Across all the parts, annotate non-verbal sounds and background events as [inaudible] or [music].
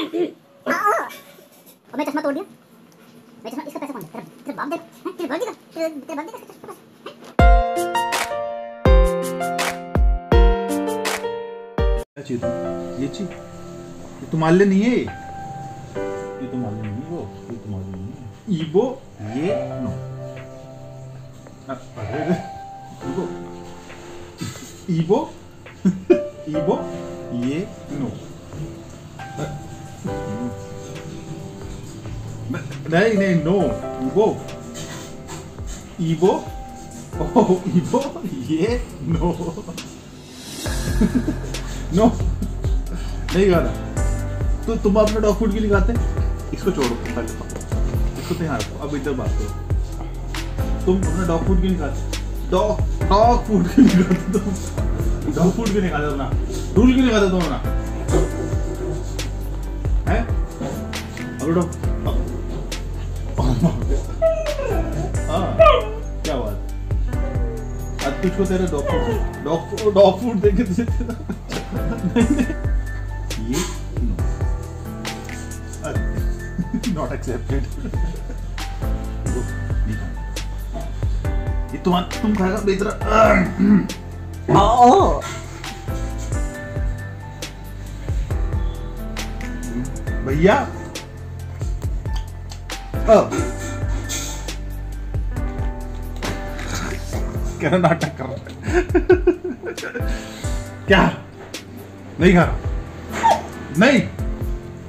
और मैं चश्मा तोड़ दिया। मैं चश्मा इसका पैसा कौन देगा तेरे बाप देगा हैं? तेरे बाप देगा तेरे तेरे बाप देगा इसका चश्मा क्या तुम ये चाहिए ये तुम्हारे लिए नहीं है ये? तुम्हारे लिए नहीं वो। ये तुम्हारे लिए नहीं है। ईबो? ये नो। अ- अरे। ईबो? ईबो? [laughs] ईबो? ये नो। नहीं नहीं नो ईबो ईबो ओ ईबो ये नो नो नहीं गाना तो तुम अपना डॉग फ़ूड के लिए गाते इसको छोड़ो पहले। इसको तो यहाँ रखो। अब इधर बात करो। तुम अपना डॉग फ़ूड के लिए गाते डॉग डॉग फ़ूड के लिए गाते तुम? डॉग फ़ूड के लिए गाते अपना? रूल के लिए गाते तुम अपना? है? अब डॉग हाँ क्या बात? तुझको तेरे dog food dog dog food देके तुझे ये नॉट एक्सेप्टेड ये तुम तुम खाएगा बेहतर भैया अब क्या नाटक कर रहा है? क्या? नहीं खा रहा। नहीं।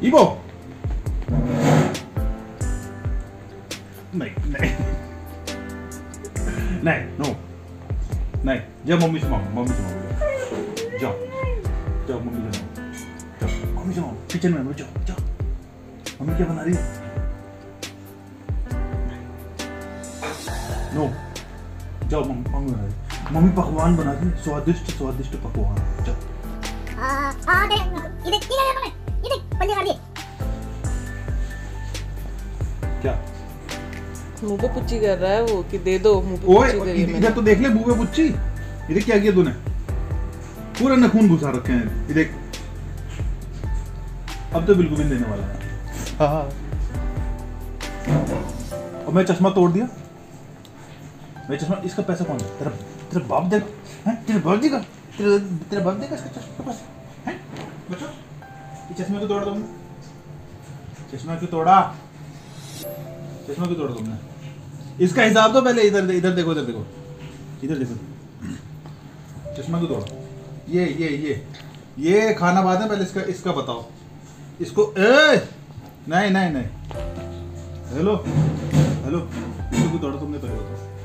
इबो नहीं नहीं। नहीं नो नहीं जाओ मम्मी से मांगो, मम्मी से मांगो। जाओ जाओ मम्मी से मांगो। जाओ मम्मी से मांगो। किचन में जाओ जाओ। मम्मी क्या बना रही है? नो जाओ मम्मी मम्मी बना मम्मी पकवान बना है, स्वादिष्ट स्वादिष्ट पकवान। हाँ हाँ क्या? मुँह पे पुच्ची कर रहा है वो कि दे दो मुँह पे पुच्ची करी इधर मैंने। तो देख ले बूबे बुच्ची ये देख क्या किया तूने? पूरा नखून घुसा रखे हैं। ये देख। अब तो बिल्कुल भी नहीं देने वाला है। हाँ। और मैं चश्मा तोड़ दिया? मैं चश्मा, इसका पैसा कौन है? तेरा तेरा बाप देगा, हैं? तेरा बाप देगा? तेरा तेरा बाप देगा इसका चश्मा? पैसा? हैं? बच्चों, ये चश्मा क्यों तोड़ा तुमने? चश्मा क्यों तोड़ा? चश्मा क्यों तोड़ा तुमने? इसका हिसाब तो पहले इधर इधर देखो इधर देखो। इधर देखो। चश्मा क्यों तोड़ा? ये ये ये ये खाना बाद में पहले इसका इसका बताओ। इसको, ए! नहीं नहीं नहीं। हेलो? हेलो? इसको क्यों तोड़ा तुमने पहले बताओ?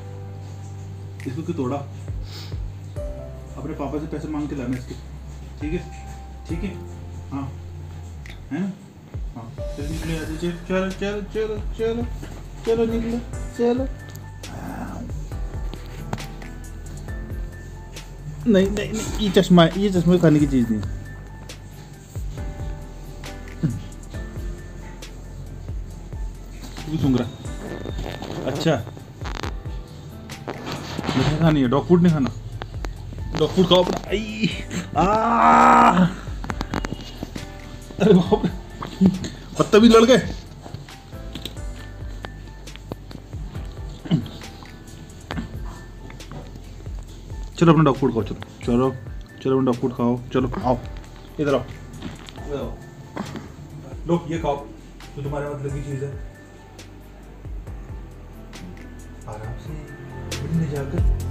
इसको क्यों तोड़ा? अपने पापा से पैसे मांग के लाना इसके। ठीक है? ठीक है? हाँ। है ना? हाँ। चलो निकलो से। चलो चलो चलो चलो चलो निकलो। चलो। नहीं नहीं नहीं, ये चश्मा, ये चश्मे खाने की चीज़ नहीं। रहा। अच्छा। मीठा खानी है डॉग फ़ूड नहीं खाना। डॉग फ़ूड खाओ अपना। आई अरे बाप रे। पत्ता भी लड़ गए। चलो अपना डॉग फ़ूड खाओ, चलो। चलो चलो अपना डॉग फ़ूड खाओ। चलो, आओ। इधर आओ। इधर आओ। लो ये खाओ। तो तुम्हारे मतलब की चीज़ है। आराम से। जाकर